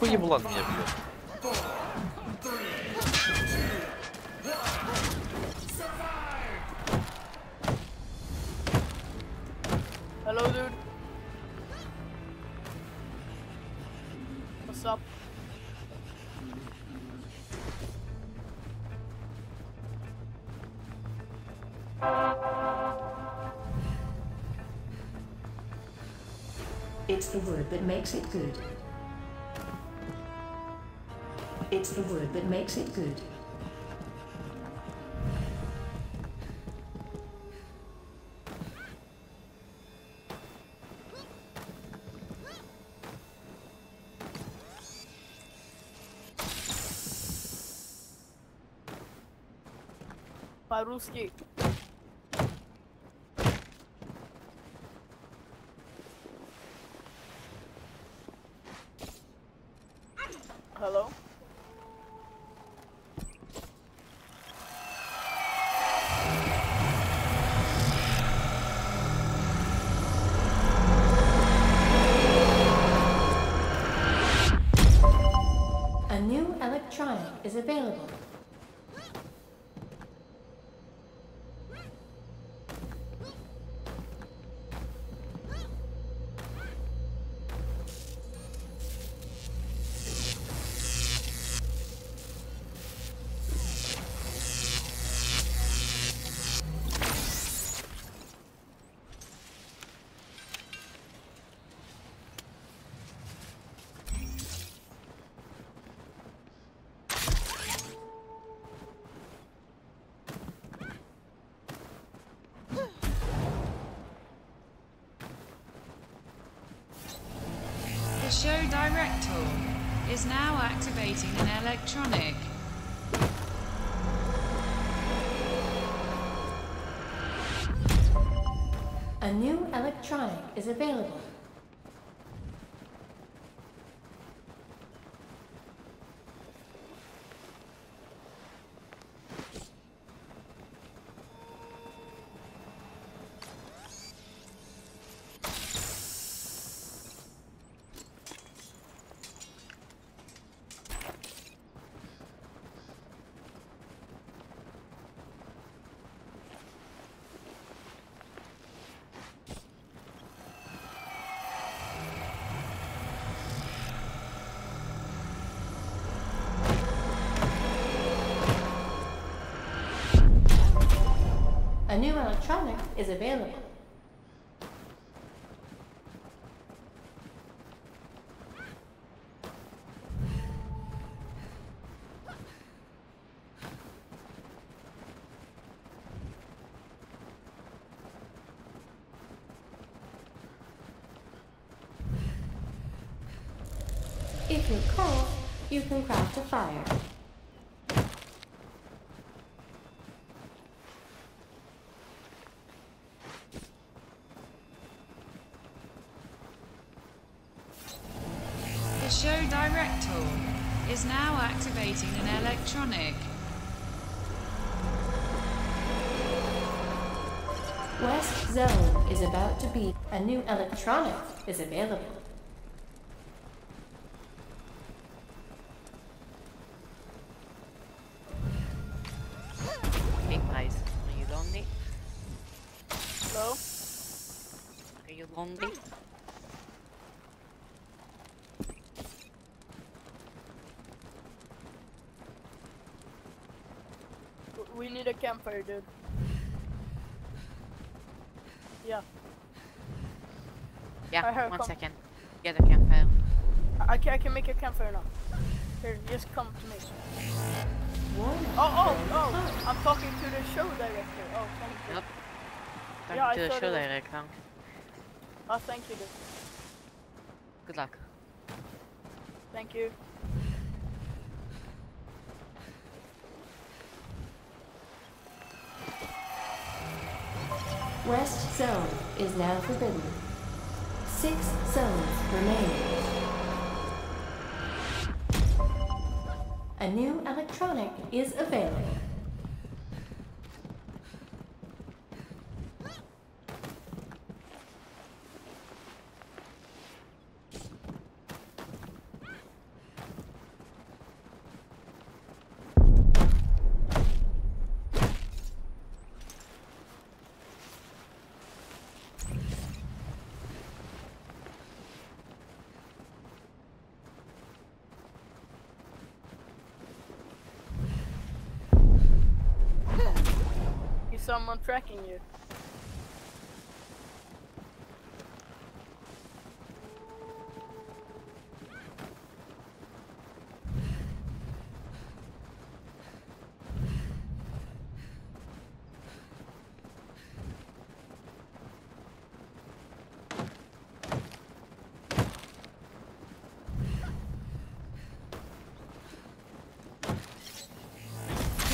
Хуї була мене б'є. Hello, dude. What's up? It's the word that makes it good. It's the word that makes it good. По-русски. Available. Show director is now activating an electronic. A new electronic is available. A new electronic is available. If you're cold, you can craft a fire. The show director is now activating an electronic. West Zone is about to be. A new electronic is available. Hey guys, are you lonely? Hello? Are you lonely? We need a campfire, dude. Yeah, Yeah, heard one com- second. Get a campfire. I, I can I can make a campfire now. Here, just come to me. Warning. Oh, oh, oh! I'm talking to the show director. Oh, thank you. Yep. Talking Yeah, I to the thought show it was- director. Oh, thank you, dude. Good luck. Thank you. West Zone is now forbidden. Six zones remain. A new electronic is available. Someone tracking you.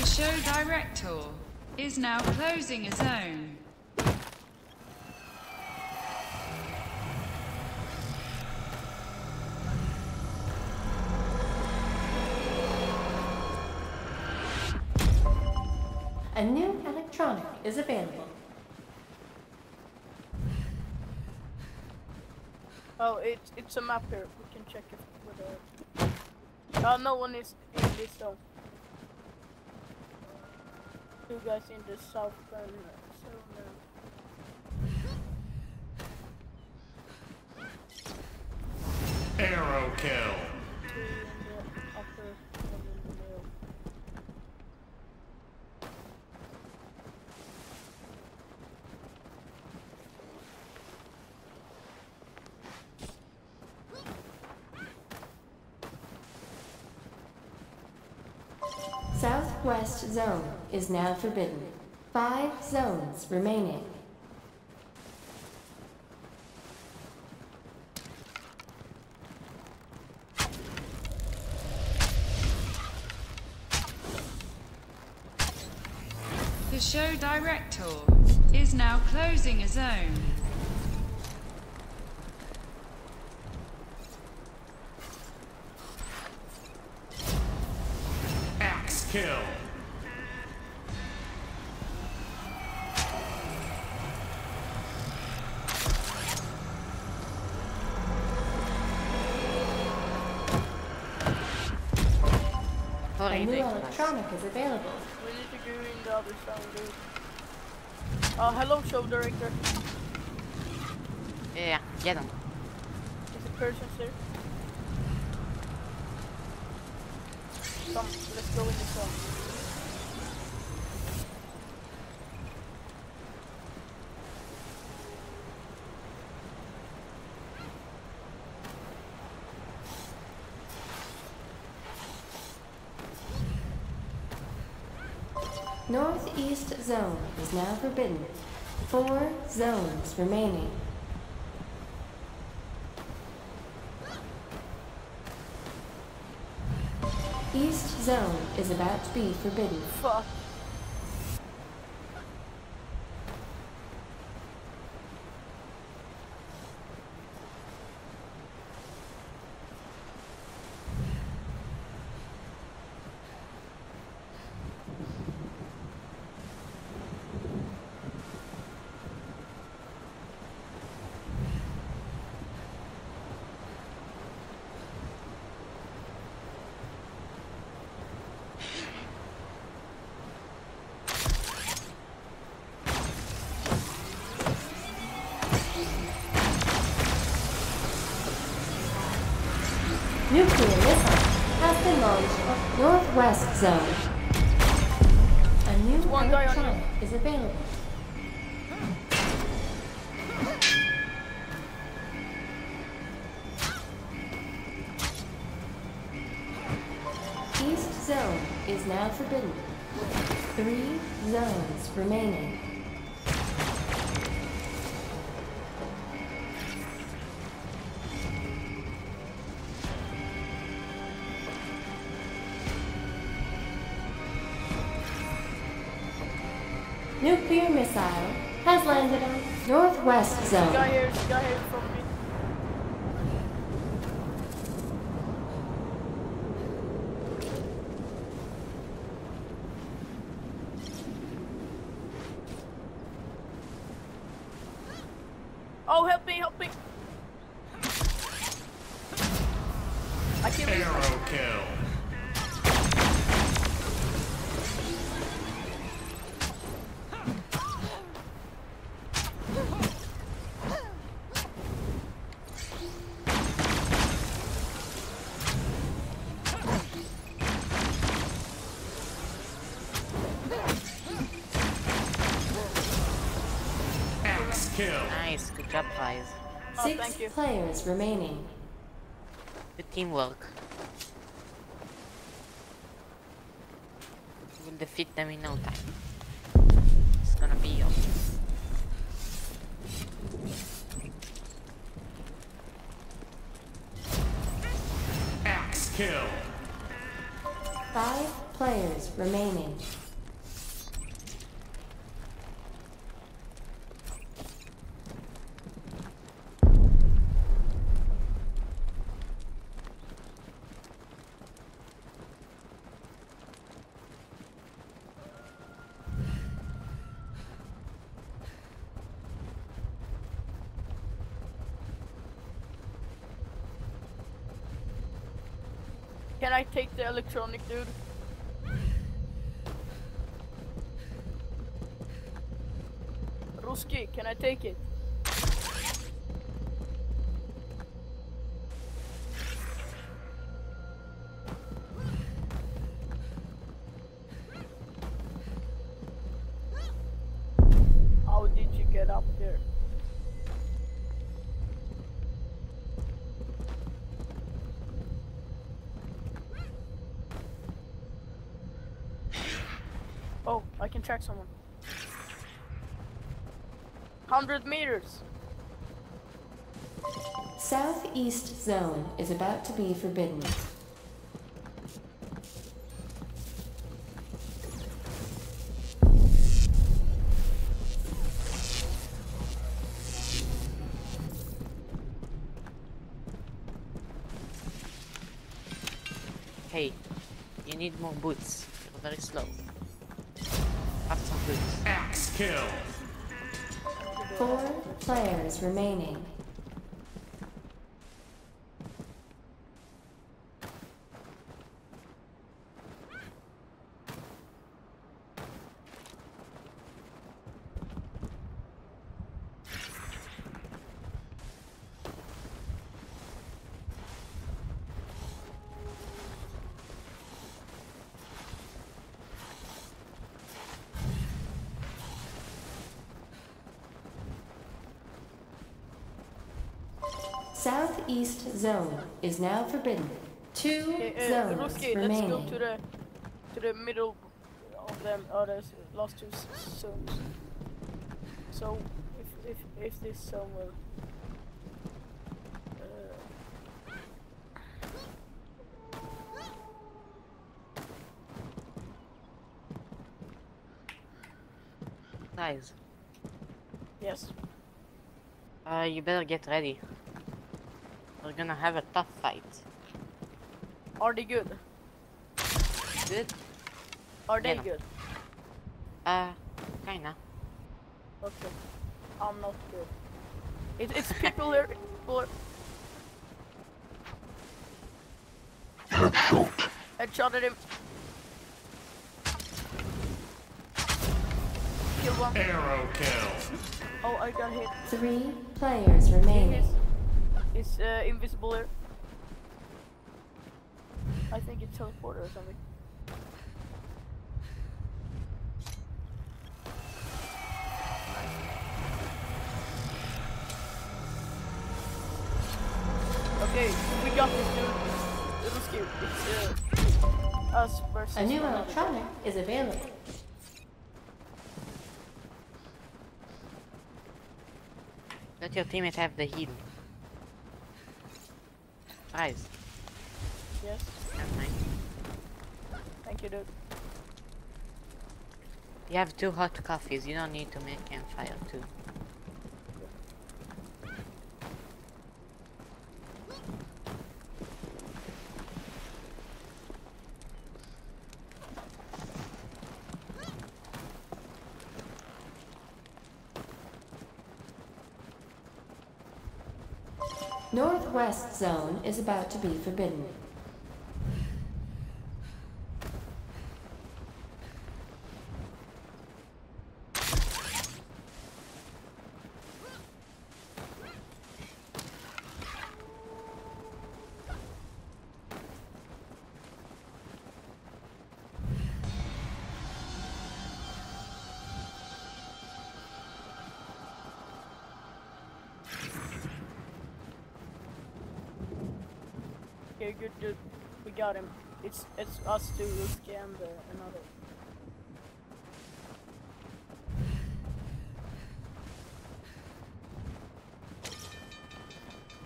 Show director is now closing a zone. A new electronic is available. Oh, it's it's a map here. We can check it with a. Oh, no one is in this zone. Two guys in the south zone. zone, Arrow kill. uh, Two in the upper, one in the middle. Southwest Zone is now forbidden. Five zones remaining. The show director is now closing a zone. Axe kill. A new electronic is available. We need to go in the other zone, dude. Oh, hello, show director. Yeah, get him. Is the person here? Come, let's go in the zone. Northeast Zone is now forbidden. Four zones remaining. Zone is about to be forbidden. Fuck. Nuclear missile has been launched. Northwest Zone. A new electronic is available. East Zone is now forbidden. Three zones remaining. Nuclear missile has landed on Northwest Zone. Job, guys. Oh, Six players remaining. Good teamwork. We'll defeat them in no time. It's gonna be yours. Axe kill. Five players remaining. Can I take the electronic dude? Ruski, can I take it? Can track someone. 100 meters. Southeast zone is about to be forbidden. Hey, you need more boots. You're very slow. Have some. Axe kill. Four players remaining. Southeast zone is now forbidden. Two Okay, uh, zones Ruski, let's go remaining. to the to the middle of them, or the last two zones. So, if if if this zone will. Uh, Guys, yes. uh, you better get ready. We're gonna have a tough fight. Are they good? Good? Are they Yeah. good? Uh, kinda. Okay. I'm not good. It, it's people here. People here. Headshot. Headshot at him. Kill one. Arrow kill. Oh, I got hit. Three players He remaining. Is, is uh, invisible here. I think it's teleporter or something. Okay, we got this dude. It was cute. It's uh, us versus A new electronic is available. Let your teammates have the heal. Guys, Yes, never thank you, dude. You have two hot coffees. You don't need to make campfire too. Northwest zone is about to be forbidden. Okay, good, good. We got him. It's it's us two, Ruski and uh, another.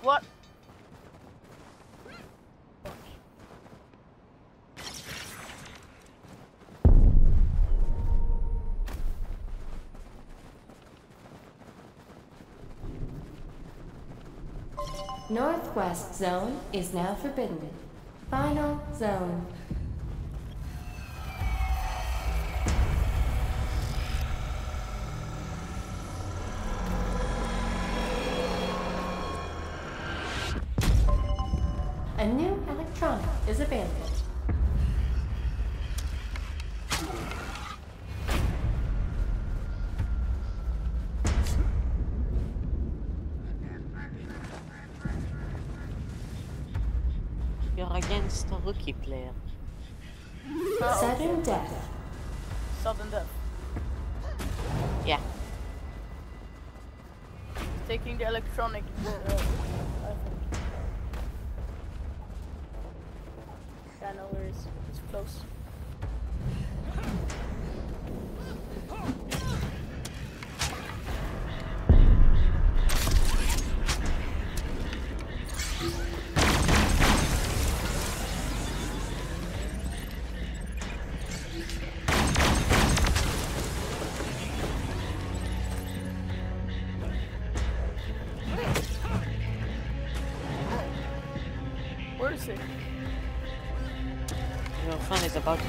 What? Northwest Zone is now forbidden. Final Zone. A new electronic is available. No. It's close. Where is it? Your friend is about to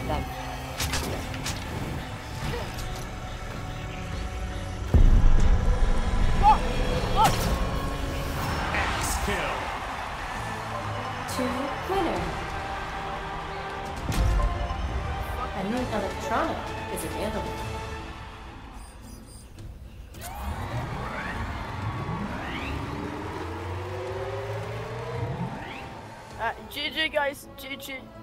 is available. Uh, GG guys, GG.